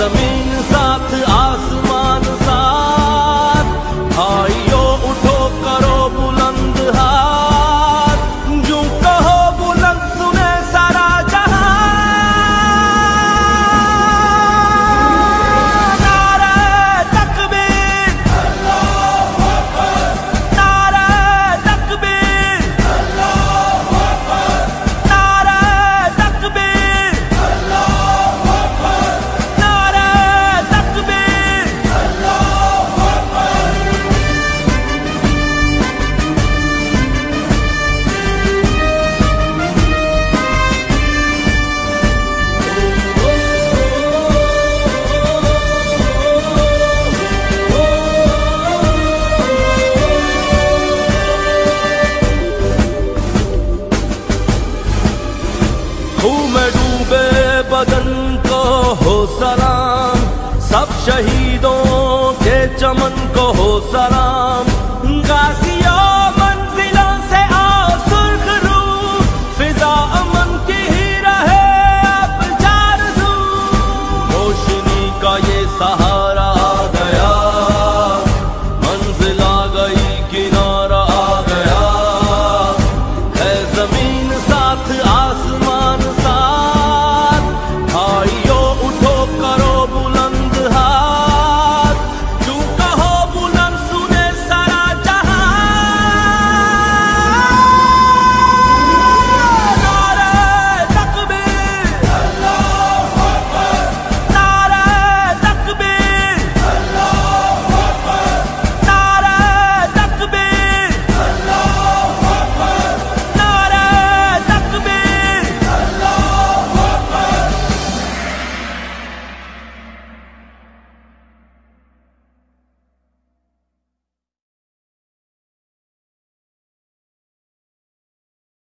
है ज़मीन आँखों में डूबे बदन को हो सलाम। सब शहीदों के चमन को हो सलाम। गाजियों मंजिलों से आओ सुर्ख फिजा अमन की ही रहे का ये सहारा